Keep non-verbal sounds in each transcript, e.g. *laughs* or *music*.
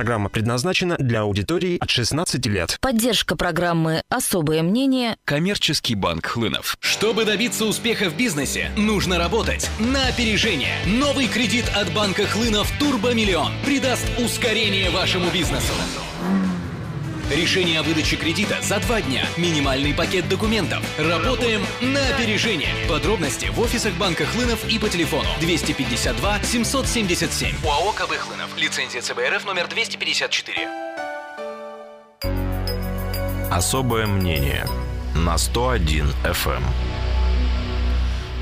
Программа предназначена для аудитории от 16 лет. Поддержка программы «Особое мнение». Коммерческий банк Хлынов. Чтобы добиться успеха в бизнесе, нужно работать на опережение. Новый кредит от банка Хлынов «Турбомиллион» придаст ускорение вашему бизнесу. Решение о выдаче кредита за два дня. Минимальный пакет документов. Работаем на опережение. Подробности в офисах банка Хлынов и по телефону 252 777. УАО КБ Хлынов. Лицензия ЦБРФ номер 254. Особое мнение на 101 FM.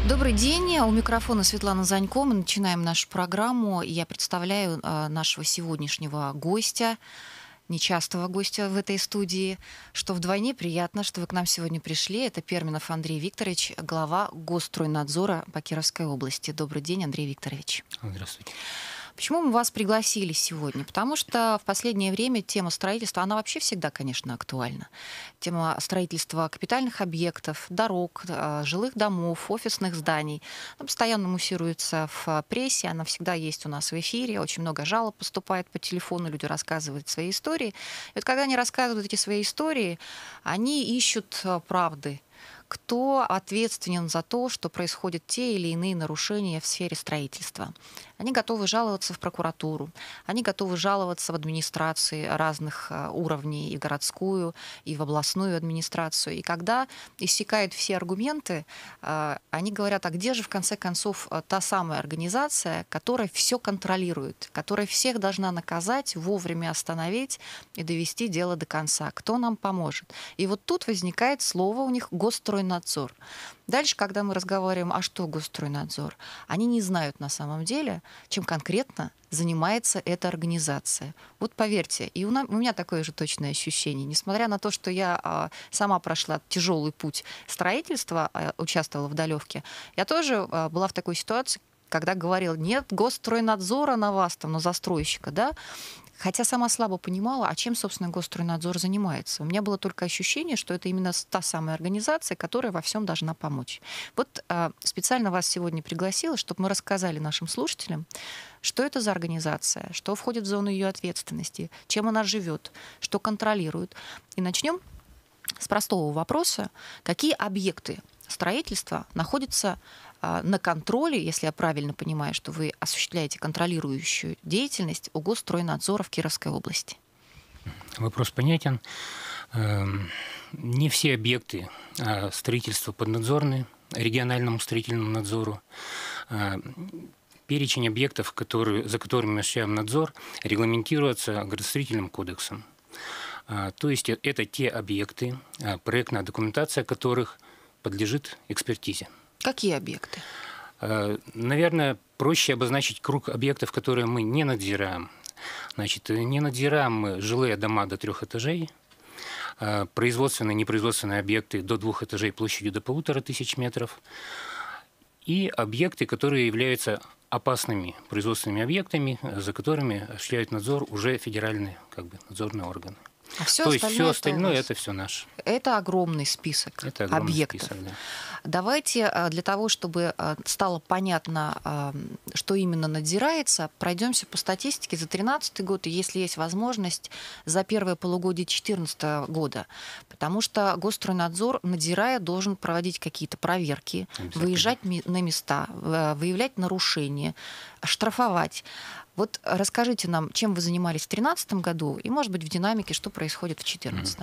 Добрый день. У микрофона Светлана Занько. Мы начинаем нашу программу. Я представляю э, нашего сегодняшнего гостя нечастого гостя в этой студии, что вдвойне приятно, что вы к нам сегодня пришли. Это Перминов Андрей Викторович, глава Госстройнадзора по Кировской области. Добрый день, Андрей Викторович. Здравствуйте. Почему мы вас пригласили сегодня? Потому что в последнее время тема строительства, она вообще всегда, конечно, актуальна. Тема строительства капитальных объектов, дорог, э, жилых домов, офисных зданий. Она постоянно муссируется в прессе, она всегда есть у нас в эфире, очень много жалоб поступает по телефону, люди рассказывают свои истории. И вот когда они рассказывают эти свои истории, они ищут э, правды, кто ответственен за то, что происходят те или иные нарушения в сфере строительства. Они готовы жаловаться в прокуратуру, они готовы жаловаться в администрации разных э, уровней, и городскую, и в областную администрацию. И когда иссякают все аргументы, э, они говорят, а где же в конце концов э, та самая организация, которая все контролирует, которая всех должна наказать, вовремя остановить и довести дело до конца? Кто нам поможет? И вот тут возникает слово у них «Госстройнадзор». Дальше, когда мы разговариваем, а что Госстройнадзор, они не знают на самом деле, чем конкретно занимается эта организация. Вот поверьте, и у, меня такое же точное ощущение. Несмотря на то, что я а, сама прошла тяжелый путь строительства, а, участвовала в Далевке, я тоже а, была в такой ситуации, когда говорил, нет госстройнадзора на вас, там, на застройщика, да, Хотя сама слабо понимала, а чем, собственно, Госстройнадзор занимается. У меня было только ощущение, что это именно та самая организация, которая во всем должна помочь. Вот э, специально вас сегодня пригласила, чтобы мы рассказали нашим слушателям, что это за организация, что входит в зону ее ответственности, чем она живет, что контролирует. И начнем с простого вопроса. Какие объекты строительства находятся а, на контроле, если я правильно понимаю, что вы осуществляете контролирующую деятельность у Госстройнадзора в Кировской области? Вопрос понятен. Эм, не все объекты а, строительства поднадзорны региональному строительному надзору. А, перечень объектов, которые, за которыми мы осуществляем надзор, регламентируется градостроительным кодексом. То есть э, это те объекты, проектная документация которых подлежит экспертизе. Какие объекты? Э, наверное, проще обозначить круг объектов, которые мы не надзираем. Значит, не надзираем мы жилые дома до трех этажей, э, производственные, непроизводственные объекты до двух этажей площадью до полутора тысяч метров, и объекты, которые являются опасными производственными объектами, за которыми осуществляют надзор уже федеральные как бы, надзорные органы. А все То есть все остальное это, это все наше. Это огромный список это огромный объектов. Список, да. Давайте а, для того, чтобы а, стало понятно, а, что именно надзирается, пройдемся по статистике за 2013 год, и если есть возможность, за первое полугодие 2014 года. Потому что Госстройнадзор, надзирая, должен проводить какие-то проверки, выезжать на места, выявлять нарушения, штрафовать. Вот расскажите нам, чем вы занимались в 2013 году и, может быть, в динамике, что происходит в 2014?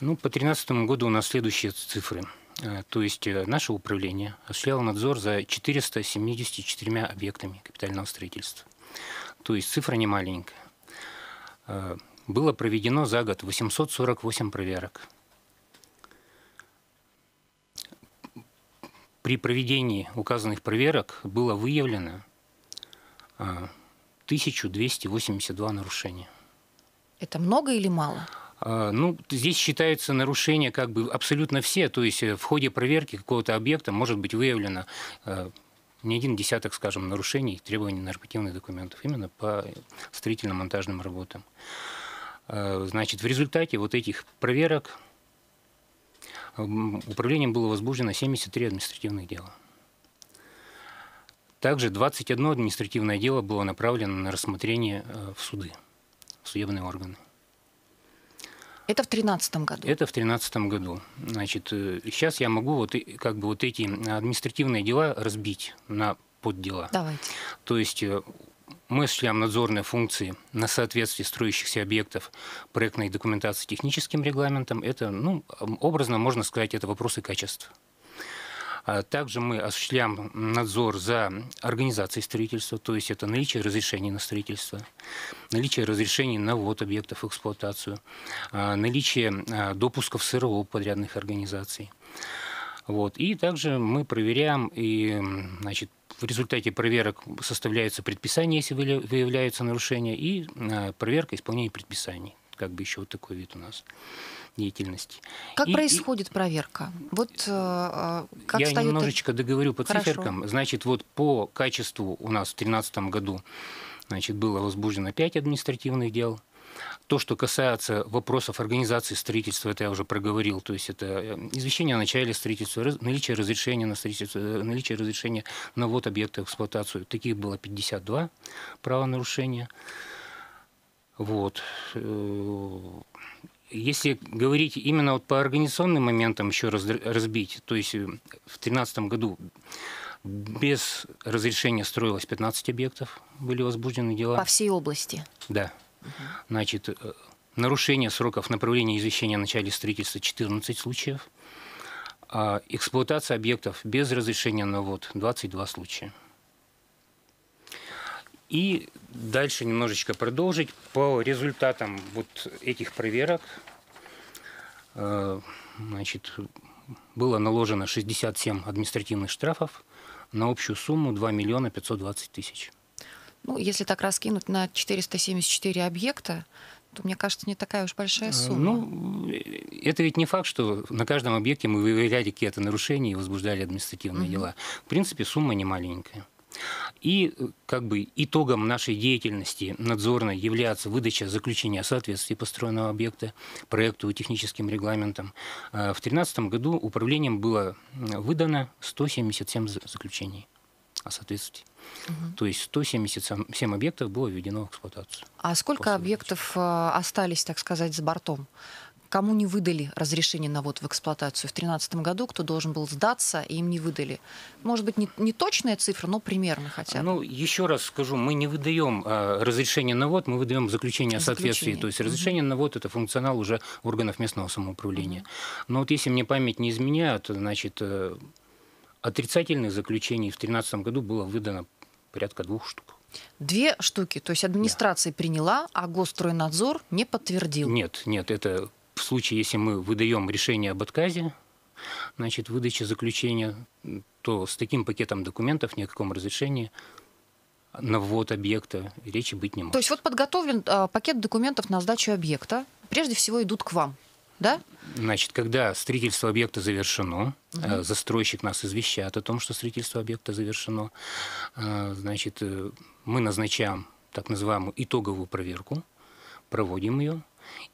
Ну, по 2013 году у нас следующие цифры. Э, то есть э, наше управление осуществляло надзор за 474 объектами капитального строительства. То есть цифра не маленькая. Э, было проведено за год 848 проверок. При проведении указанных проверок было выявлено 1282 нарушения. Это много или мало? А, ну, здесь считаются нарушения как бы абсолютно все. То есть э, в ходе проверки какого-то объекта может быть выявлено э, не один десяток, скажем, нарушений требований нормативных документов именно по строительно-монтажным работам. А, значит, в результате вот этих проверок управлением было возбуждено 73 административных дела. Также 21 административное дело было направлено на рассмотрение э, в суды судебные органы. Это в 2013 году. Это в 2013 году. Значит, сейчас я могу вот как бы вот эти административные дела разбить на поддела. Давайте. То есть мы осуществляем надзорные функции на соответствие строящихся объектов проектной документации техническим регламентам. Это, ну, образно можно сказать, это вопросы качества. А также мы осуществляем надзор за организацией строительства, то есть это наличие разрешений на строительство, наличие разрешений на ввод объектов в эксплуатацию, а, наличие а, допусков СРО подрядных организаций. Вот. И также мы проверяем и значит, в результате проверок составляются предписания, если выявляются нарушения, и проверка исполнения предписаний. Как бы еще вот такой вид у нас деятельности. Как и, происходит и... проверка? Вот э, э как Я встает... немножечко договорю по Хорошо. циферкам. Значит, вот по качеству у нас в 2013 году значит, было возбуждено 5 административных дел, то, что касается вопросов организации строительства, это я уже проговорил, то есть это э, извещение о начале строительства, наличие разрешения на строительство, э, наличие разрешения на ввод объекта в эксплуатацию. Таких было 52 правонарушения. Вот. Э, если говорить именно вот по организационным моментам еще раз разбить, то есть в 2013 году без разрешения строилось 15 объектов, были возбуждены дела. По всей области? Да. Значит, э, нарушение сроков направления извещения о начале строительства 14 случаев, а эксплуатация объектов без разрешения на ввод 22 случая. И дальше немножечко продолжить. По результатам вот этих проверок э, значит, было наложено 67 административных штрафов на общую сумму 2 миллиона 520 тысяч. Ну, если так раскинуть на 474 объекта, то, мне кажется, не такая уж большая э, сумма. Ну, это ведь не факт, что на каждом объекте мы выявляли какие-то нарушения и возбуждали административные угу. дела. В принципе, сумма не маленькая. И как бы итогом нашей деятельности надзорной является выдача заключения о соответствии построенного объекта проекту и техническим регламентам. Э, в 2013 году управлением было выдано 177 заключений о соответствии. Угу. То есть 177 объектов было введено в эксплуатацию. А сколько объектов э, остались, так сказать, за бортом? Кому не выдали разрешение на ввод в эксплуатацию в 2013 году, кто должен был сдаться, и им не выдали? Может быть, не, не точная цифра, но примерно хотя бы. Ну, еще раз скажу, мы не выдаем а, разрешение на ввод, мы выдаем заключение о соответствии. То есть разрешение угу. на ввод – это функционал уже органов местного самоуправления. Угу. Но вот если мне память не изменяет, значит, э, отрицательных заключений в 2013 году было выдано порядка двух штук. Две штуки, то есть администрация да. приняла, а Госстройнадзор не подтвердил? Нет, нет, это в случае, если мы выдаем решение об отказе, значит, выдачи заключения, то с таким пакетом документов ни о каком разрешении на ввод объекта речи быть не может. То есть вот подготовлен э, пакет документов на сдачу объекта, прежде всего идут к вам, да? Значит, когда строительство объекта завершено, угу. застройщик нас извещает о том, что строительство объекта завершено, э, значит, э, мы назначаем так называемую итоговую проверку, проводим ее,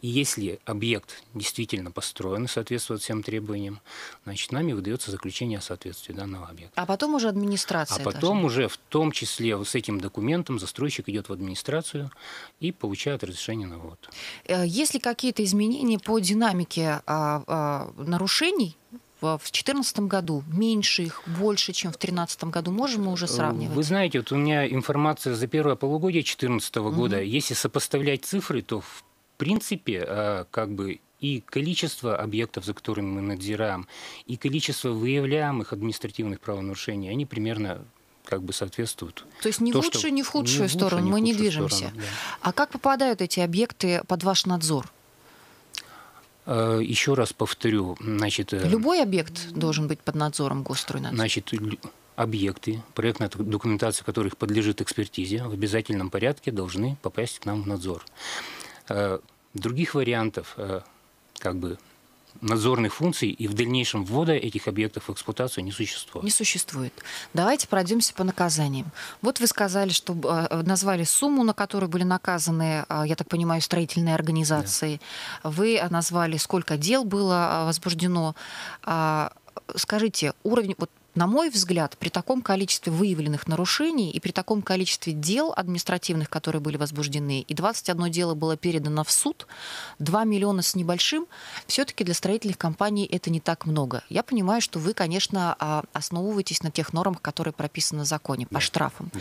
и если объект действительно построен и соответствует всем требованиям, значит, нами выдается заключение о соответствии данного объекта. А потом уже администрация. А потом должна... уже в том числе с этим документом застройщик идет в администрацию и получает разрешение на ввод. Э, есть ли какие-то изменения по динамике а, а, нарушений в 2014 году меньше их, больше, чем в 2013 году? Можем мы уже сравнивать? Вы знаете, вот у меня информация за первое полугодие 2014 года. Угу. Если сопоставлять цифры, то в принципе, э, как бы и количество объектов, за которыми мы надзираем, и количество выявляемых административных правонарушений, они примерно как бы соответствуют. То есть не в лучшую, не в худшую не сторону, лучше, мы не движемся. Сторону, да. А как попадают эти объекты под ваш надзор? Э, еще раз повторю, значит... Э, Любой объект должен быть под надзором Госстройнадзора? Значит, объекты, проектная документация которых подлежит экспертизе, в обязательном порядке должны попасть к нам в надзор. Э, других вариантов э, как бы надзорных функций и в дальнейшем ввода этих объектов в эксплуатацию не существует. Не существует. Давайте пройдемся по наказаниям. Вот вы сказали, что э, назвали сумму, на которую были наказаны, я так понимаю, строительные организации. Да. Вы назвали, сколько дел было возбуждено. А, скажите, уровень, вот на мой взгляд, при таком количестве выявленных нарушений и при таком количестве дел административных, которые были возбуждены, и 21 дело было передано в суд, 2 миллиона с небольшим, все-таки для строительных компаний это не так много. Я понимаю, что вы, конечно, а, основываетесь на тех нормах, которые прописаны в законе по Да. штрафам. Да.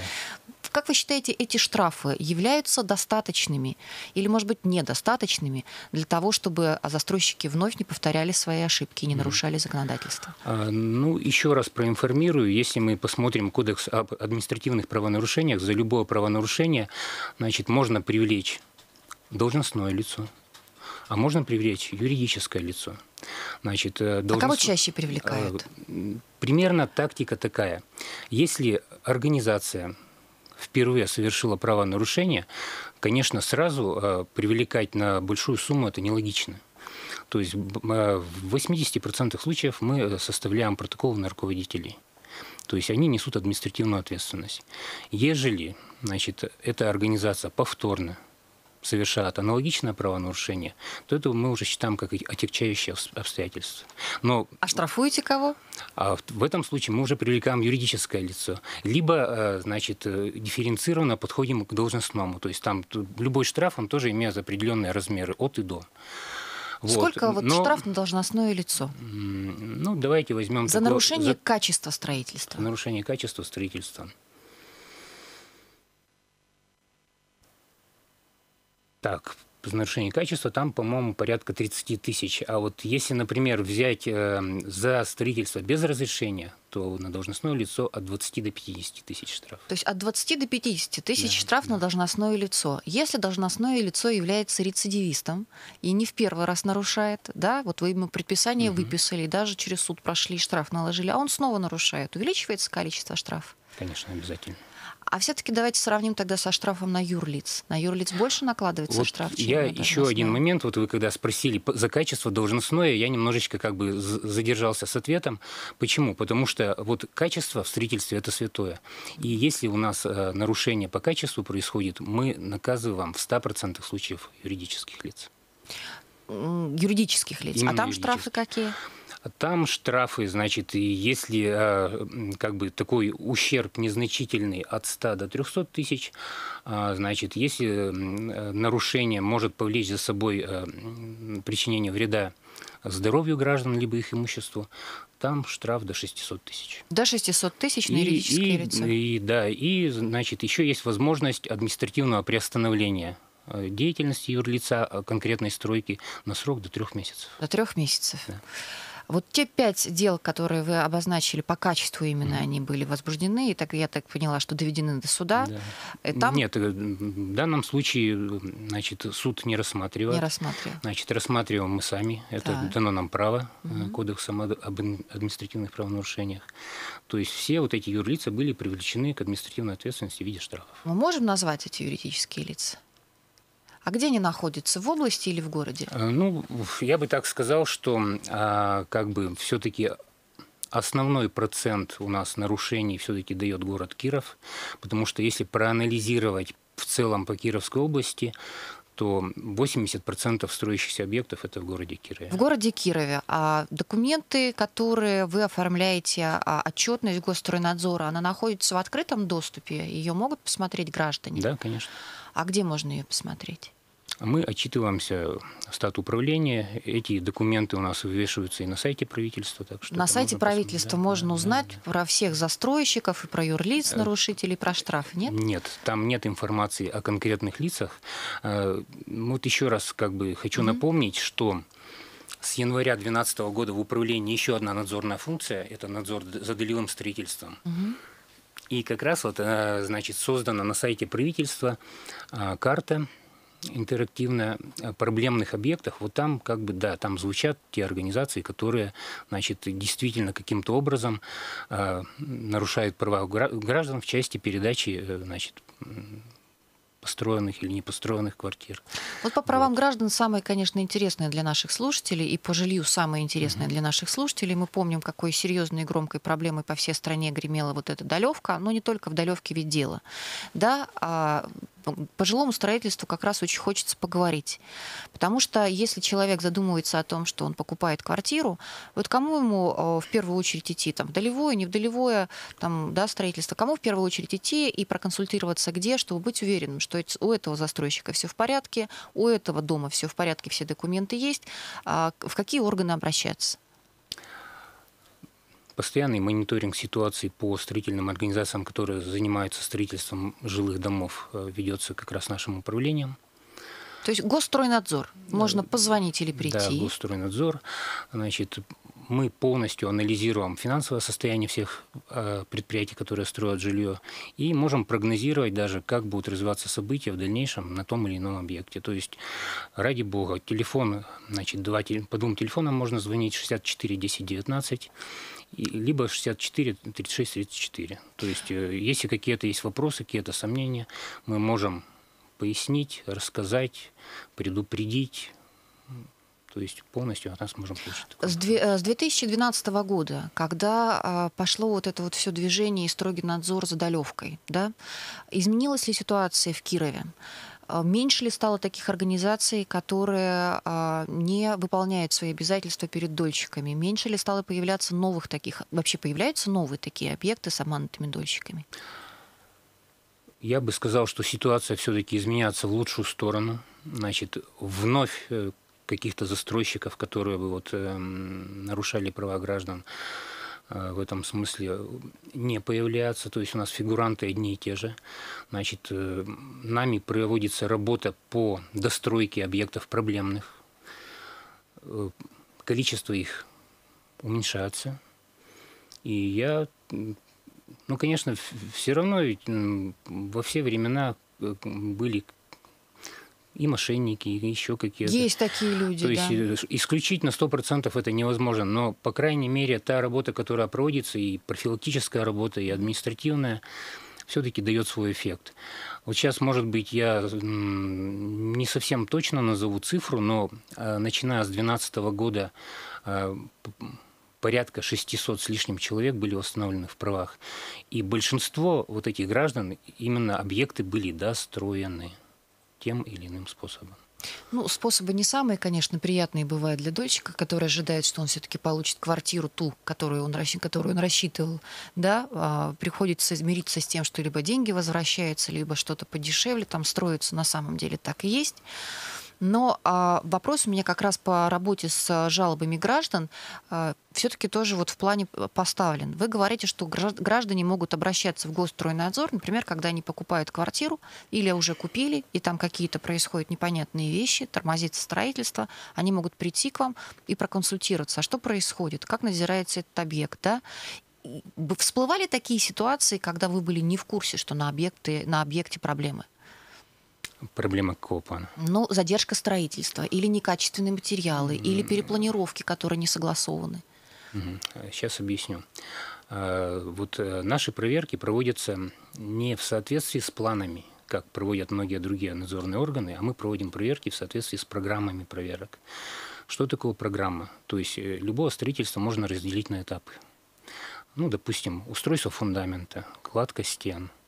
Как вы считаете, эти штрафы являются достаточными или, может быть, недостаточными для того, чтобы застройщики вновь не повторяли свои ошибки и не нарушали законодательство? А, Ну, еще раз проинформирую, если мы посмотрим кодекс об административных правонарушениях, за любое правонарушение, значит, можно привлечь должностное лицо, а можно привлечь юридическое лицо. Значит, э, А кого чаще привлекают? Э, Примерно тактика такая. Если организация впервые совершила правонарушение, конечно, сразу э, привлекать на большую сумму это нелогично. То есть э, в 80% случаев мы э, составляем протокол на руководителей. То есть они несут административную ответственность. Ежели значит, эта организация повторно совершает аналогичное правонарушение, то это мы уже считаем как отягчающее обс- обстоятельство. Но А штрафуете кого? а в- этом случае мы уже привлекаем юридическое лицо. Либо, э, значит, э, дифференцированно подходим к должностному. То есть там любой штраф, он тоже имеет определенные размеры от и до. Вот. Сколько вот Но, штраф на должностное лицо? Ну, давайте возьмем... За такое- нарушение за качества строительства. нарушение качества строительства. Так, за нарушение качества там, по-моему, порядка 30 тысяч. А вот если, например, взять э, за строительство без разрешения, то на должностное лицо от 20 до 50 тысяч штраф. То есть от 20 до 50 тысяч Да, штраф на должностное лицо. Если должностное лицо является рецидивистом и не в первый раз нарушает, да, вот вы ему предписание выписали, и даже через суд прошли, штраф наложили, а он снова нарушает, увеличивается количество штрафов? Конечно, обязательно. А все-таки давайте сравним тогда со штрафом на юрлиц. На юрлиц больше накладывается Вот штраф, чем я еще один момент, вот вы когда спросили за качество должностное, я немножечко как бы задержался с ответом. Почему? Потому что вот качество в строительстве это святое. И если у нас э, нарушение по качеству происходит, мы наказываем в 100% случаев юридических лиц. Юридических лиц. а Именно там штрафы какие? А Там штрафы, значит, и если м, как бы такой ущерб незначительный от 100 до 300 тысяч, а, значит, если э, нарушение может повлечь за собой э, причинение вреда здоровью граждан либо их имуществу, там штраф до 600 тысяч. До 600 тысяч на юридическое и, лицо. и, да, и, значит, еще есть возможность административного приостановления э, деятельности юрлица э, конкретной стройки на срок до трех месяцев. До трех месяцев. Да. Вот те пять дел, которые вы обозначили по качеству именно, они были возбуждены, и так я так поняла, что доведены до суда. Да. Э, Там Нет, э, в данном случае э, значит, суд не рассматривает. не рассматриваю. Значит, рассматриваем мы сами. Это Так. дано нам право э, Кодексом об административных правонарушениях. То есть все вот эти юрлица были привлечены к административной ответственности в виде штрафов. Мы можем назвать эти юридические лица? А где они находятся? В области или в городе? Э, Ну, я бы так сказал, что а, как бы все-таки основной процент у нас нарушений все-таки дает город Киров, потому что если проанализировать в целом по Кировской области, то 80% строящихся объектов это в городе Кирове. В городе Кирове. А документы, которые вы оформляете, а отчетность Госстройнадзора, она находится в открытом доступе? Ее могут посмотреть граждане? Да, конечно. А где можно ее посмотреть? Мы отчитываемся в стат управления. Эти документы у нас вывешиваются и на сайте правительства. Так что На сайте можно правительства посмотреть. Да, можно да, да, узнать да. про всех застройщиков и про юрлиц, нарушителей, про штраф, нет? Нет, там нет информации о конкретных лицах. Э, Вот еще раз как бы хочу напомнить, что с января 2012 года в управлении еще одна надзорная функция – это надзор за долевым строительством. И как раз вот, э, значит, создана на сайте правительства э, карта интерактивная э, проблемных объектах, вот там как бы, да, там звучат те организации, которые, значит, действительно каким-то образом э, нарушают права гра- граждан в части передачи, значит, построенных или не построенных квартир. Вот по правам граждан самое, конечно, интересное для наших слушателей, и по жилью самое интересное для наших слушателей. Мы помним, какой серьезной и громкой проблемой по всей стране гремела вот эта долевка, но не только в долевке ведь дело. Да, а по жилому строительству как раз очень хочется поговорить. Потому что если человек задумывается о том, что он покупает квартиру, вот кому ему э, в первую очередь идти? Там, в долевое, не в долевое там, да, строительство? Кому в первую очередь идти и проконсультироваться где, чтобы быть уверенным, что у этого застройщика все в порядке, у этого дома все в порядке, все документы есть, а в какие органы обращаться? Постоянный мониторинг ситуации по строительным организациям, которые занимаются строительством жилых домов, э, ведется как раз нашим управлением. То есть Госстройнадзор. Можно позвонить или прийти. Да, Госстройнадзор. Значит, мы полностью анализируем финансовое состояние всех э, предприятий, которые строят жилье, и можем прогнозировать даже, как будут развиваться события в дальнейшем на том или ином объекте. То есть, ради бога, телефон, значит, два, по двум телефонам можно звонить 64 10 19 либо 64, 36, 34. То есть, э, если какие-то есть вопросы, какие-то сомнения, мы можем пояснить, рассказать, предупредить, то есть полностью от нас можем получить. С 2012 э, года, когда а, пошло вот это вот все движение и строгий надзор за долевкой, да, изменилась ли ситуация в Кирове? А, меньше ли стало таких организаций, которые а, не выполняют свои обязательства перед дольщиками? Меньше ли стало появляться новых таких? Вообще появляются новые такие объекты с обманутыми дольщиками? Я бы сказал, что ситуация все-таки изменяется в лучшую сторону. Значит, вновь э, каких-то застройщиков, которые бы вот э, нарушали права граждан, Э, в этом смысле не появляются, то есть у нас фигуранты одни и те же. Значит, э, нами проводится работа по достройке объектов проблемных. Э, количество их уменьшается. И я, ну, конечно, все равно ведь во все времена были и мошенники, и еще какие-то. Есть такие люди, То да. есть э, исключить на 100% это невозможно, но, по крайней мере, та работа, которая проводится, и профилактическая работа, и административная, все-таки дает свой эффект. Вот сейчас, может быть, я не совсем точно назову цифру, но э, начиная с 2012 года э, порядка 600 с лишним человек были восстановлены в правах. И большинство вот этих граждан, именно объекты были достроены тем или иным способом. Ну, способы не самые, конечно, приятные бывают для дольщика, который ожидает, что он все-таки получит квартиру ту, которую он, которую он рассчитывал, да, а, приходится мириться с тем, что либо деньги возвращаются, либо что-то подешевле там строится, на самом деле так и есть. Но а, вопрос у меня как раз по работе с жалобами граждан а, все-таки тоже вот в плане поставлен. Вы говорите, что граждане могут обращаться в Госстройнадзор, например, когда они покупают квартиру или уже купили, и там какие-то происходят непонятные вещи, тормозится строительство, они могут прийти к вам и проконсультироваться, а что происходит, как надзирается этот объект, да, Всплывали такие ситуации, когда вы были не в курсе, что на, объекты, на объекте проблемы? Проблема какого плана? Ну, задержка строительства, или некачественные материалы, или перепланировки, которые не согласованы. Сейчас объясню. А, вот э, наши проверки проводятся не в соответствии с планами, как проводят многие другие надзорные органы, а мы проводим проверки в соответствии с программами проверок. Что такое программа? То есть э, любое строительство можно разделить на этапы. Ну, допустим, устройство фундамента, кладка стен –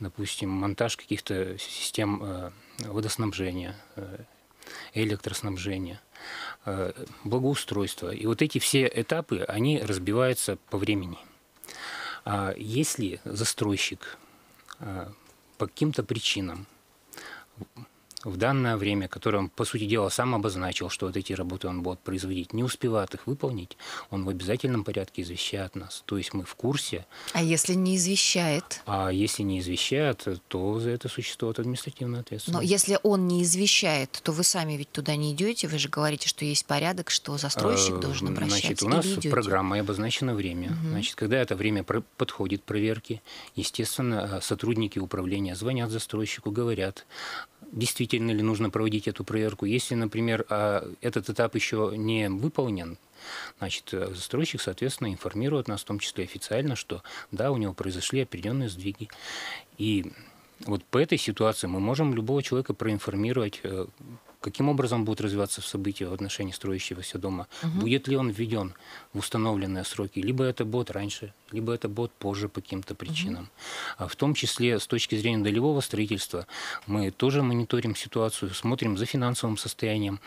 допустим, монтаж каких-то систем э, водоснабжения, э, электроснабжения, э, благоустройства. И вот эти все этапы, они разбиваются по времени. А если застройщик по каким-то причинам в данное время, которое он, по сути дела, сам обозначил, что вот эти работы он будет производить, не успевает их выполнить, он в обязательном порядке извещает нас. То есть мы в курсе. А если не извещает? А если не извещает, то за это существует административная ответственность. Но если он не извещает, то вы сами ведь туда не идете, вы же говорите, что есть порядок, что застройщик а, должен обращаться. Значит, у нас программа обозначено время. Угу. Значит, когда это время подходит проверки, естественно, сотрудники управления звонят застройщику, говорят, действительно ли нужно проводить эту проверку. Если, например, а, этот этап еще не выполнен, значит, э, застройщик, соответственно, информирует нас, в том числе официально, что да, у него произошли определенные сдвиги. И вот по этой ситуации мы можем любого человека проинформировать, э, каким образом будут развиваться события в отношении строящегося дома, угу. будет ли он введен в установленные сроки, либо это будет раньше, либо это будет позже по каким-то причинам. Угу. В том числе с точки зрения долевого строительства мы тоже мониторим ситуацию, смотрим за финансовым состоянием,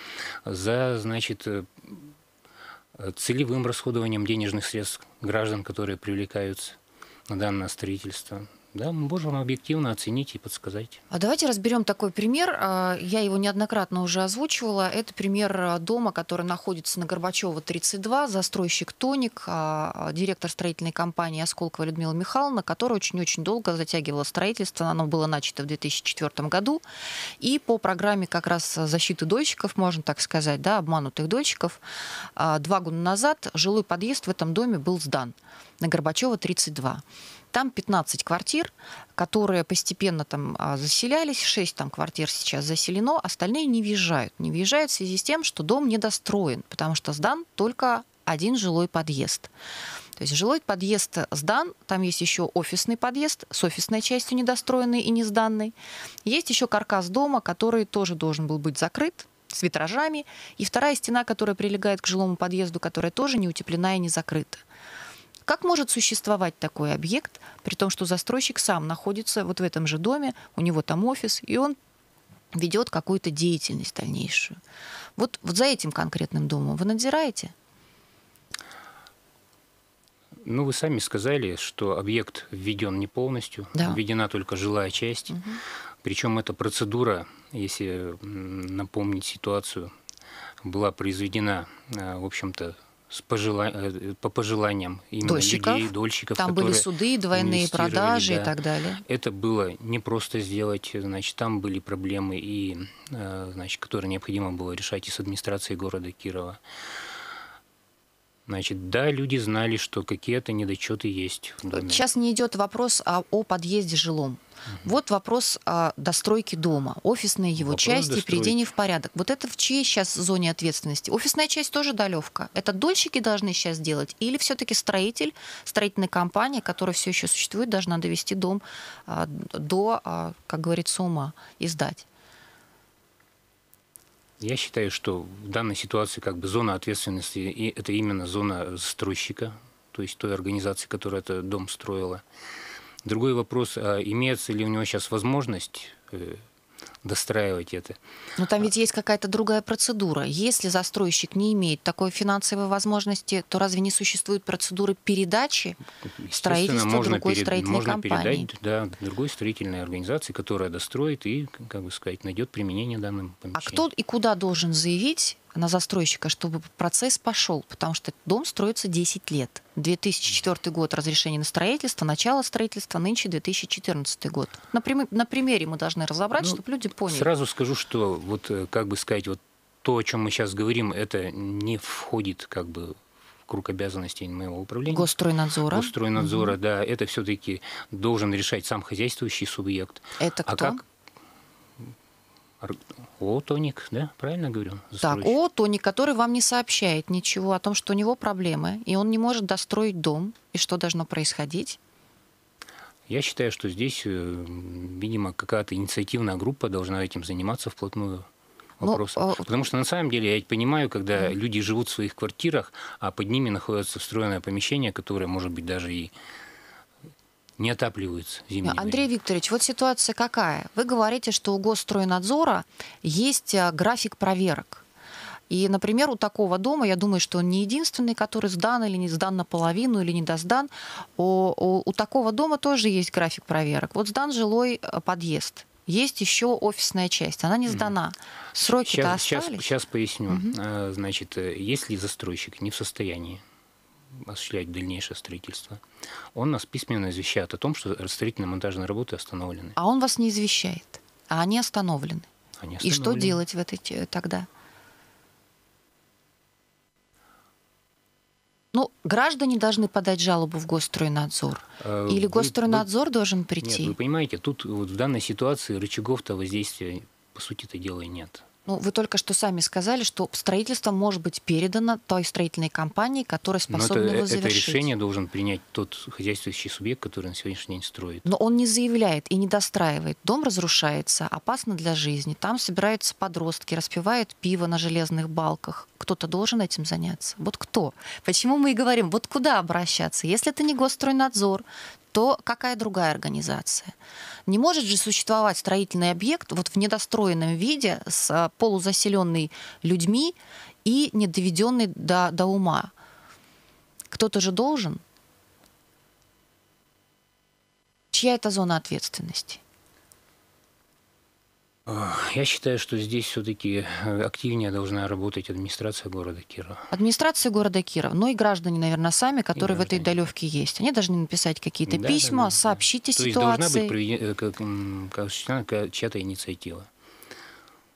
за, значит, э, целевым расходованием денежных средств граждан, которые привлекаются на данное строительство. Да, мы можем объективно оценить и подсказать. А давайте разберем такой пример. А, я его неоднократно уже озвучивала. Это пример а, дома, который находится на Горбачева 32, застройщик Тоник, а, директор строительной компании Осколкова Людмила Михайловна, которая очень-очень долго затягивала строительство. Оно было начато в 2004 году. И по программе как раз защиты дольщиков, можно так сказать, да, обманутых дольщиков, два года назад жилой подъезд в этом доме был сдан на Горбачева 32. Там 15 квартир, которые постепенно там а, заселялись, 6 там квартир сейчас заселено, остальные не въезжают. Не въезжают в связи с тем, что дом недостроен, потому что сдан только один жилой подъезд. То есть жилой подъезд сдан, там есть еще офисный подъезд с офисной частью недостроенной и не сданной. Есть еще каркас дома, который тоже должен был быть закрыт с витражами. И вторая стена, которая прилегает к жилому подъезду, которая тоже не утеплена и не закрыта. Как может существовать такой объект, при том, что застройщик сам находится вот в этом же доме, у него там офис, и он ведет какую-то деятельность дальнейшую. Вот, вот за этим конкретным домом вы надзираете? Ну, вы сами сказали, что объект введен не полностью, да. введена только жилая часть. Угу. Причем эта процедура, если напомнить ситуацию, была произведена, э, в общем-то, с пожела... Э, по пожеланиям именно Дольщиков. людей, дольщиков. Там были суды, двойные продажи да. и так далее. Это было не просто сделать, значит, там были проблемы, и, э, значит, которые необходимо было решать и с администрацией города Кирова. Значит, да, люди знали, что какие-то недочеты есть. Сейчас не идет вопрос о, о подъезде жилом. Угу. Вот вопрос о достройке дома, офисные его вопрос части, достройки. приведение в порядок. Вот это в чьей сейчас зоне ответственности? Офисная часть тоже долевка. Это дольщики должны сейчас делать? Или все-таки строитель, строительная компания, которая все еще существует, должна довести дом а, до, а, как говорится, ума и сдать? Я считаю, что в данной ситуации как бы зона ответственности и это именно зона застройщика, то есть той организации, которая этот дом строила. Другой вопрос, а имеется ли у него сейчас возможность э, достраивать это. Но там ведь есть какая-то другая процедура. Если застройщик не имеет такой финансовой возможности, то разве не существует процедуры передачи строительства можно другой перед, строительной можно компании? передать да, другой строительной организации, которая достроит и, как бы сказать, найдет применение данным помещениям. А кто и куда должен заявить на застройщика, чтобы процесс пошел, потому что дом строится 10 лет. 2004 год разрешение на строительство, начало строительства, нынче 2014 год. На, прим- на примере мы должны разобрать, ну, чтобы люди поняли. Сразу скажу, что вот э, как бы сказать, вот то, о чем мы сейчас говорим, это не входит как бы круг обязанностей моего управления. Госстройнадзора. Госстройнадзора, угу. да. Это все-таки должен решать сам хозяйствующий субъект. Это а кто? А как о, Тоник, да, правильно говорю? Так, О, Тоник, который вам не сообщает ничего о том, что у него проблемы, и он не может достроить дом, и что должно происходить? Я считаю, что здесь, э, видимо, какая-то инициативная группа должна этим заниматься вплотную вопросом. Ну. Потому что на самом деле я ведь понимаю, когда mm. люди живут в своих квартирах, а под ними находится встроенное помещение, которое может быть даже и не отапливаются зимние Андрей. Викторович, вот ситуация какая? Вы говорите, что у Госстройнадзора есть а, график проверок. И, например, у такого дома, я думаю, что он не единственный, который сдан или не сдан наполовину, или не досдан. У, у, у такого дома тоже есть график проверок. Вот сдан жилой а, подъезд. Есть еще офисная часть, она не сдана. Сроки-то остались. Сейчас, сейчас поясню. Угу. Значит, э, если застройщик не в состоянии осуществлять дальнейшее строительство, он нас письменно извещает о том, что строительно-монтажные работы остановлены. А он вас не извещает, а они остановлены. Они остановлены. И что делать в этой тогда? Ну, граждане должны подать жалобу в Госстройнадзор. А, Или Госстройнадзор вы, должен прийти? Нет, вы понимаете, тут вот в данной ситуации рычагов-то воздействия, по сути-то дела, нет. Ну, вы только что сами сказали, что строительство может быть передано той строительной компании, которая способна Но это, его это завершить. решение должен принять тот хозяйствующий субъект, который на сегодняшний день строит. Но он не заявляет и не достраивает. Дом разрушается, опасно для жизни. Там собираются подростки, распивают пиво на железных балках. Кто-то должен этим заняться. Вот кто? Почему мы и говорим, вот куда обращаться? Если это не Госстройнадзор, то какая другая организация? Не может же существовать строительный объект вот в недостроенном виде с а, полузаселенный людьми и не доведенный до, до ума. Кто-то же должен. Чья это зона ответственности? Я считаю, что здесь все-таки активнее должна работать администрация города Кирова. Администрация города Киров, но и граждане, наверное, сами, которые в этой долевке есть. Они должны написать какие-то Да, письма, да, да, сообщить о То есть должна быть ситуации. проведена как, м, как осуществлена какая- чья-то инициатива.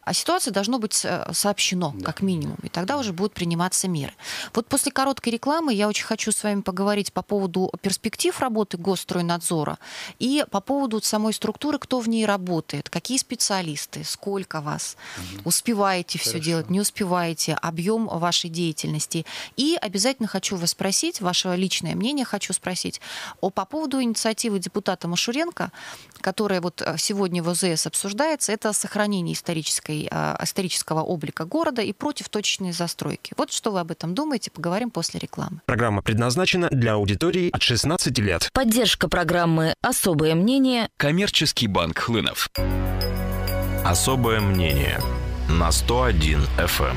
О ситуации должно быть э, сообщено, Да. как минимум, и тогда уже будут приниматься меры. Вот после короткой рекламы я очень хочу с вами поговорить по поводу перспектив работы Госстройнадзора и по поводу самой структуры, кто в ней работает, какие специалисты, сколько вас, успеваете все делать, не успеваете, объем вашей деятельности. И обязательно хочу вас спросить, ваше личное мнение хочу спросить, о, по поводу инициативы депутата Машуренко, которая вот э, сегодня в ОЗС обсуждается, это сохранение исторической, э, исторического облика города и против точечной застройки. Вот что вы об этом думаете, поговорим после рекламы. Программа предназначена для аудитории от 16 лет. Поддержка программы «Особое мнение» Коммерческий банк Хлынов. Особое мнение на 101 FM.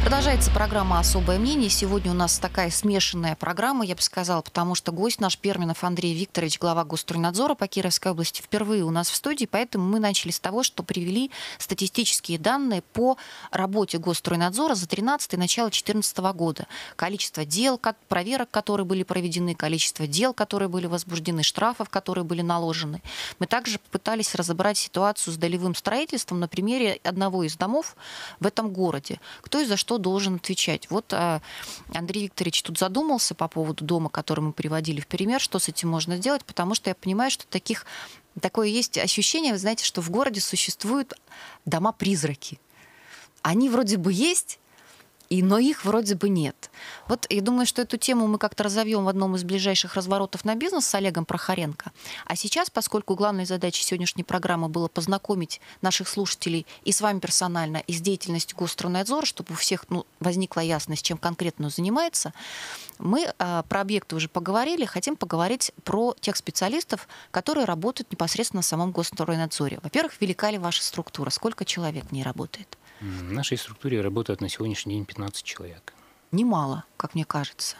Продолжается программа «Особое мнение». Сегодня у нас такая смешанная программа, я бы сказала, потому что гость наш Перминов Андрей Викторович, глава Госстройнадзора по Кировской области, впервые у нас в студии, поэтому мы начали с того, что привели статистические данные по работе Госстройнадзора за 13 и начало 2014 года. Количество дел, проверок, которые были проведены, количество дел, которые были возбуждены, штрафов, которые были наложены. Мы также попытались разобрать ситуацию с долевым строительством на примере одного из домов в этом городе. Кто и за что должен отвечать? Вот а, Андрей Викторович тут задумался по поводу дома, который мы приводили в пример, что с этим можно сделать, потому что я понимаю, что таких такое есть ощущение, вы знаете, что в городе существуют дома-призраки. Они вроде бы есть, и, но их вроде бы нет. Вот я думаю, что эту тему мы как-то разовьем в одном из ближайших разворотов на бизнес с Олегом Прохоренко. А сейчас, поскольку главной задачей сегодняшней программы было познакомить наших слушателей и с вами персонально, и с деятельностью Госстройнадзора, чтобы у всех ну, возникла ясность, чем конкретно он занимается, мы а, про объекты уже поговорили, хотим поговорить про тех специалистов, которые работают непосредственно в самом Госстройнадзоре. Во-первых, велика ли ваша структура? Сколько человек в ней работает? В нашей структуре работает на сегодняшний день 15 человек. Немало, как мне кажется.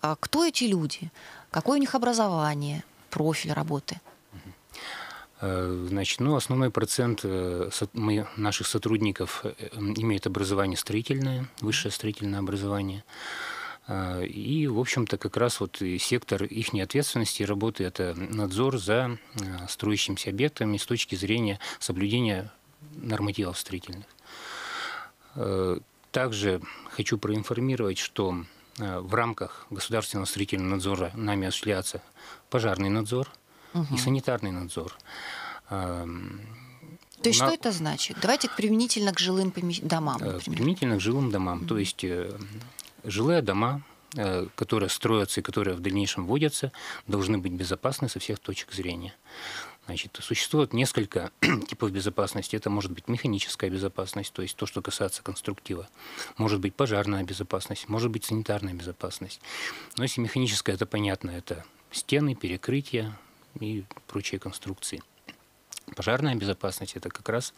А Кто эти люди? Какое у них образование, профиль работы? Э, Значит, ну, основной процент э, наших сотрудников э, имеет образование строительное, высшее строительное образование. И, в общем-то, как раз вот сектор их ответственности и работы – это надзор за строящимися объектами с точки зрения соблюдения нормативов строительных. Э, Также хочу проинформировать, что э, в рамках государственного строительного надзора нами осуществляется пожарный надзор и санитарный надзор. Эм, То есть на- что это значит? Давайте применительно к жилым помещ- домам, Э, например. Применительно к жилым домам. То есть э, жилые дома, э, которые строятся и которые в дальнейшем вводятся, должны быть безопасны со всех точек зрения. Значит, существует несколько *clears throat* типов безопасности. Это может быть механическая безопасность, то есть то, что касается конструктива. Может быть пожарная безопасность, может быть санитарная безопасность. Но если механическая, это понятно, это стены, перекрытия и прочие конструкции. Пожарная безопасность – это как раз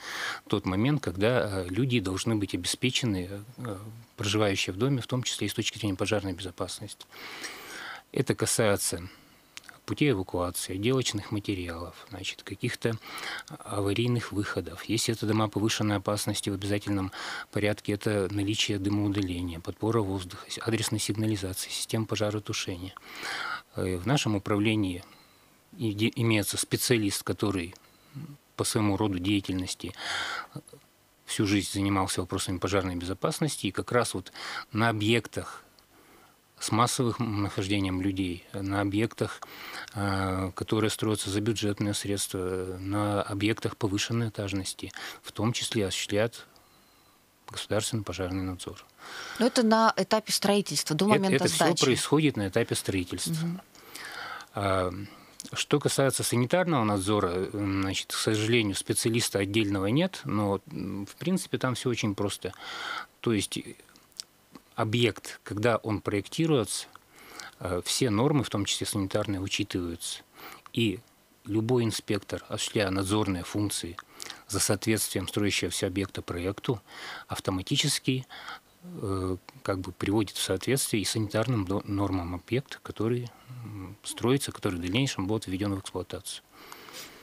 тот момент, когда э, люди должны быть обеспечены, э, проживающие в доме, в том числе и с точки зрения пожарной безопасности. Это касается путей эвакуации, отделочных материалов, значит, каких-то аварийных выходов. Если это дома повышенной опасности в обязательном порядке, это наличие дымоудаления, подпора воздуха, адресной сигнализации, систем пожаротушения. Э, В нашем управлении имеется специалист, который по своему роду деятельности всю жизнь занимался вопросами пожарной безопасности, и как раз вот на объектах с массовым нахождением людей, на объектах, э, которые строятся за бюджетные средства, на объектах повышенной этажности, в том числе осуществляет государственный пожарный надзор. Но это на этапе строительства, до момента это, это сдачи. все происходит на этапе строительства. Угу. Что касается санитарного надзора, значит, к сожалению, специалиста отдельного нет, но в принципе там все очень просто. То есть объект, когда он проектируется, э, все нормы, в том числе санитарные, учитываются. И любой инспектор, осуществляя надзорные функции за соответствием строящегося объекта проекту, автоматически э, как бы приводит в соответствие и санитарным нормам объекта, который строится, который в дальнейшем будет введен в эксплуатацию.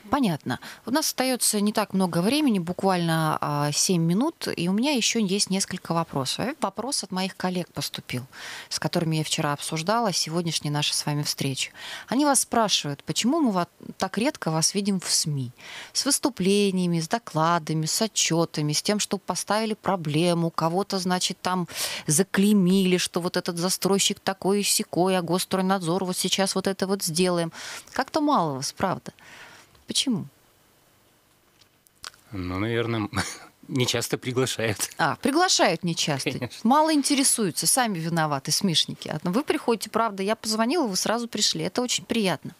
Понятно. У нас остается не так много времени, буквально а, 7 минут, и у меня еще есть несколько вопросов. Вопрос от моих коллег поступил, с которыми я вчера обсуждала сегодняшнюю нашу с вами встречу. Они вас спрашивают, почему мы так редко вас видим в СМИ? С выступлениями, с докладами, с отчетами, с тем, что поставили проблему, кого-то, значит, там заклеймили, что вот этот застройщик такой и сякой, а Госстройнадзор вот сейчас вот это вот сделаем. Как-то мало вас, правда. Почему? Ну, наверное, *laughs* не часто приглашают. А, приглашают не часто. Конечно. Мало интересуются, сами виноваты, смешники. Вы приходите, правда, я позвонила, вы сразу пришли. Это очень приятно.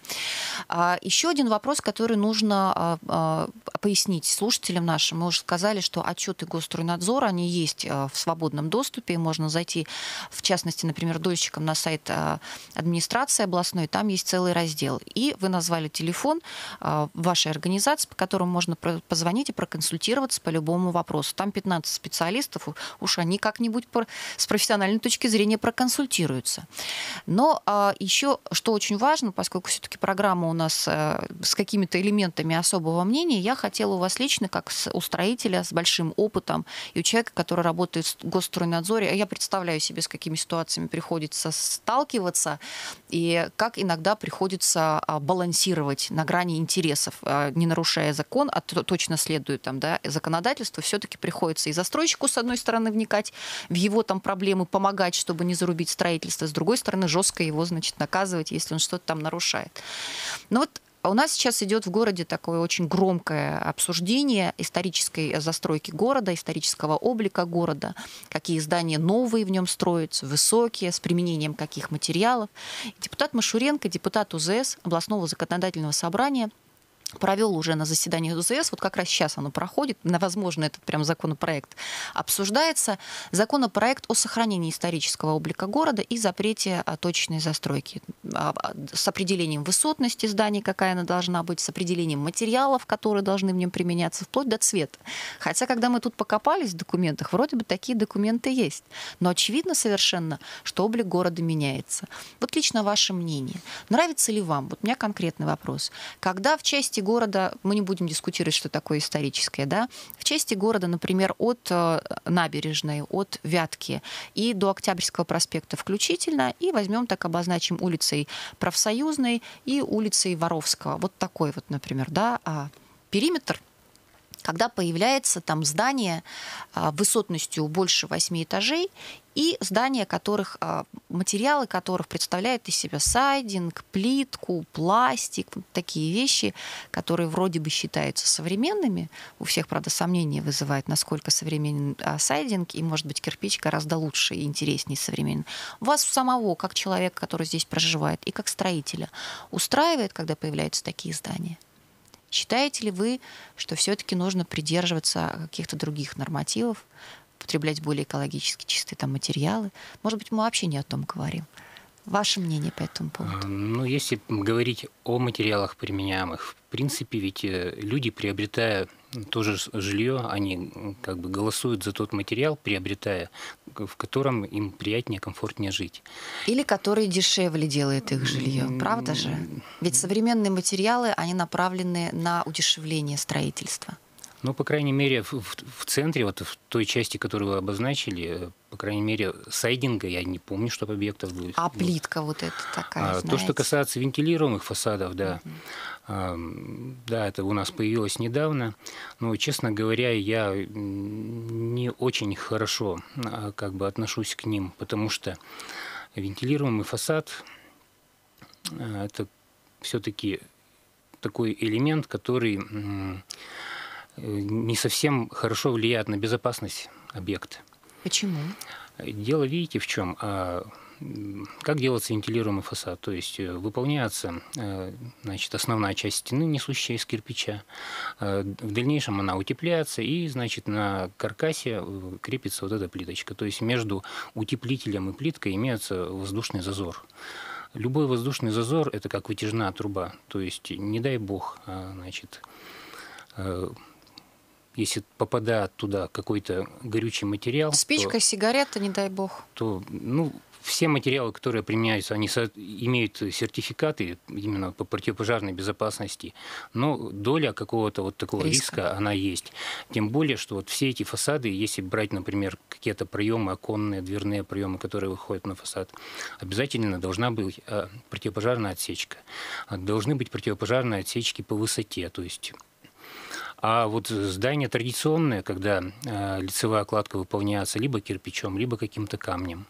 А, еще один вопрос, который нужно а, а, пояснить слушателям нашим. Мы уже сказали, что отчеты Госстройнадзора, они есть а, в свободном доступе, можно зайти, в частности, например, дольщикам на сайт а, администрации областной, там есть целый раздел. И вы назвали телефон а, вашей организации, по которому можно позвонить и проконсультироваться по любому вопросу вопросу. Там 15 специалистов, уж они как-нибудь с профессиональной точки зрения проконсультируются. Но а, еще, что очень важно, поскольку все-таки программа у нас а, с какими-то элементами особого мнения, я хотела у вас лично, как у строителя с большим опытом и у человека, который работает в Госстройнадзоре, а я представляю себе, с какими ситуациями приходится сталкиваться и как иногда приходится а, балансировать на грани интересов, а, не нарушая закон, а точно следует там, да, законодательству, все-таки приходится и застройщику, с одной стороны, вникать в его там проблемы, помогать, чтобы не зарубить строительство, с другой стороны, жестко его, значит, наказывать, если он что-то там нарушает. Но вот у нас сейчас идет в городе такое очень громкое обсуждение исторической застройки города, исторического облика города, какие здания новые в нем строятся, высокие, с применением каких материалов. Депутат Машуренко, депутат УЗС областного законодательного собрания провел уже на заседании УЗС, вот как раз сейчас оно проходит, возможно, этот прям законопроект обсуждается, законопроект о сохранении исторического облика города и запрете точечной застройки а, а, с определением высотности зданий, какая она должна быть, с определением материалов, которые должны в нем применяться, вплоть до цвета. Хотя, когда мы тут покопались в документах, вроде бы такие документы есть. Но очевидно совершенно, что облик города меняется. Вот лично ваше мнение. Нравится ли вам? Вот у меня конкретный вопрос. Когда в части города, мы не будем дискутировать, что такое историческое, да, в части города, например, от э, набережной, от Вятки и до Октябрьского проспекта включительно, и возьмем так обозначим улицей Профсоюзной и улицей Воровского. Вот такой вот, например, да, а периметр когда появляется там здание а, высотностью больше 8 этажей и здания, которых, а, материалы которых представляют из себя сайдинг, плитку, пластик, такие вещи, которые вроде бы считаются современными. У всех, правда, сомнения вызывает, насколько современен а, сайдинг, и, может быть, кирпич гораздо лучше и интереснее современен. Вас самого, как человека, который здесь проживает, и как строителя, устраивает, когда появляются такие здания? Считаете ли вы, что все-таки нужно придерживаться каких-то других нормативов, потреблять более экологически чистые там материалы. Может быть, мы вообще не о том говорим. Ваше мнение по этому поводу? А, ну, если говорить о материалах применяемых, в принципе, ведь э, люди, приобретая тоже жилье, они как бы голосуют за тот материал, приобретая, в котором им приятнее, комфортнее жить. Или который дешевле делает их жилье, правда же? Ведь современные материалы, они направлены на удешевление строительства. Ну, по крайней мере, в, в центре, вот в той части, которую вы обозначили, по крайней мере, сайдинга я не помню, чтобы объектов было. А плитка вот эта такая, а, То, что касается вентилируемых фасадов, да, угу. а, да, это у нас появилось недавно, но, честно говоря, я не очень хорошо а, как бы отношусь к ним, потому что вентилируемый фасад а, это все-таки такой элемент, который не совсем хорошо влияет на безопасность объекты. Почему? Дело, видите, в чем? А, как делается вентилируемый фасад? То есть э, выполняется э, значит, основная часть стены, несущая из кирпича. Э, в дальнейшем она утепляется, и значит, на каркасе крепится вот эта плиточка. То есть между утеплителем и плиткой имеется воздушный зазор. Любой воздушный зазор – это как вытяжная труба. То есть, не дай бог, а, значит, если попадает туда какой-то горючий материал... Спичка, то, сигарета, не дай бог. То, ну, все материалы, которые применяются, они имеют сертификаты именно по противопожарной безопасности, но доля какого-то вот такого риска. риска, она есть. Тем более, что вот все эти фасады, если брать, например, какие-то проемы, оконные, дверные проемы, которые выходят на фасад, обязательно должна быть а, противопожарная отсечка. Должны быть противопожарные отсечки по высоте, то есть а вот здание традиционное, когда э, лицевая кладка выполняется либо кирпичом, либо каким-то камнем,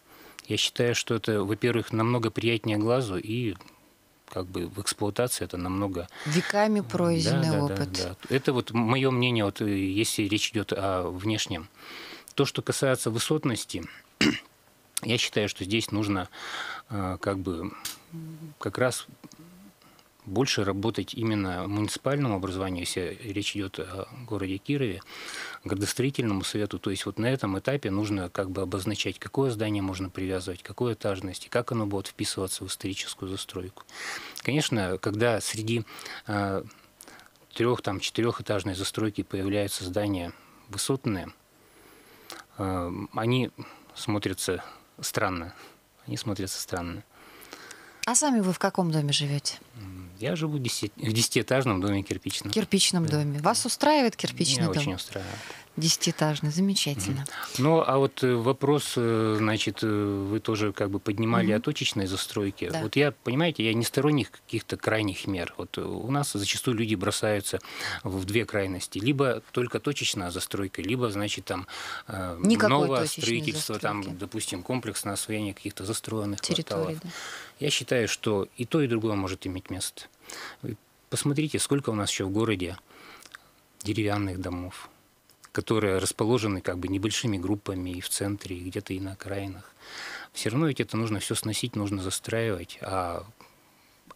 я считаю, что это, во-первых, намного приятнее глазу и как бы в эксплуатации это намного... Веками пройденный да, да, опыт. Да, да. Это вот мое мнение, вот, э, если речь идет о внешнем. То, что касается высотности, *clears throat* я считаю, что здесь нужно э, как бы как раз больше работать именно муниципальному образованию, если речь идет о городе Кирове, градостроительному совету. То есть вот на этом этапе нужно как бы обозначать, какое здание можно привязывать, какой этажности, как оно будет вписываться в историческую застройку. Конечно, когда среди э, трех, там, четырехэтажной застройки появляются здания высотные, э, они смотрятся странно. Они смотрятся странно. А сами вы в каком доме живете? Я живу в десятиэтажном доме кирпичном. Кирпичном доме. Вас устраивает кирпичный Меня дом? очень устраивает. Десятиэтажный, замечательно. Ну, а вот э, вопрос, э, значит, э, вы тоже как бы поднимали mm-hmm. о точечной застройке. Да. Вот я, понимаете, я не сторонник каких-то крайних мер. Вот у нас зачастую люди бросаются в две крайности. Либо только точечная застройка, либо, значит, там Никакой новое строительство, застройки. там, допустим, комплексное освоение каких-то застроенных Территорий, кварталов. Да. Я считаю, что и то, и другое может иметь место. Вы посмотрите, сколько у нас еще в городе деревянных домов которые расположены как бы небольшими группами и в центре, и где-то и на окраинах. Все равно ведь это нужно все сносить, нужно застраивать, а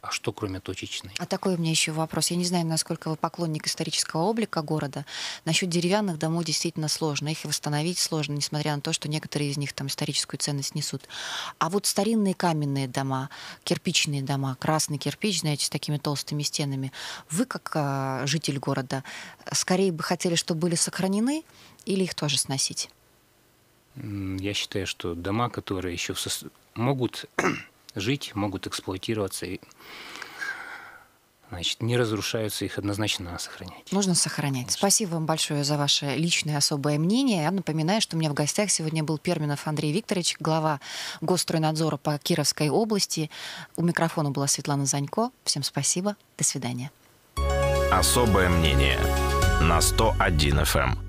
а что кроме точечной? А такой у меня еще вопрос. Я не знаю, насколько вы поклонник исторического облика города. Насчет деревянных домов действительно сложно. Их восстановить сложно, несмотря на то, что некоторые из них там историческую ценность несут. А вот старинные каменные дома, кирпичные дома, красный кирпич, знаете, с такими толстыми стенами, вы, как э, житель города, скорее бы хотели, чтобы были сохранены или их тоже сносить? Я считаю, что дома, которые еще могут жить, могут эксплуатироваться и значит, не разрушаются, их однозначно надо сохранять. Нужно сохранять. Конечно. Спасибо вам большое за ваше личное особое мнение. Я напоминаю, что у меня в гостях сегодня был Перминов Андрей Викторович, глава Госстройнадзора по Кировской области. У микрофона была Светлана Занько. Всем спасибо. До свидания. Особое мнение на 101 FM.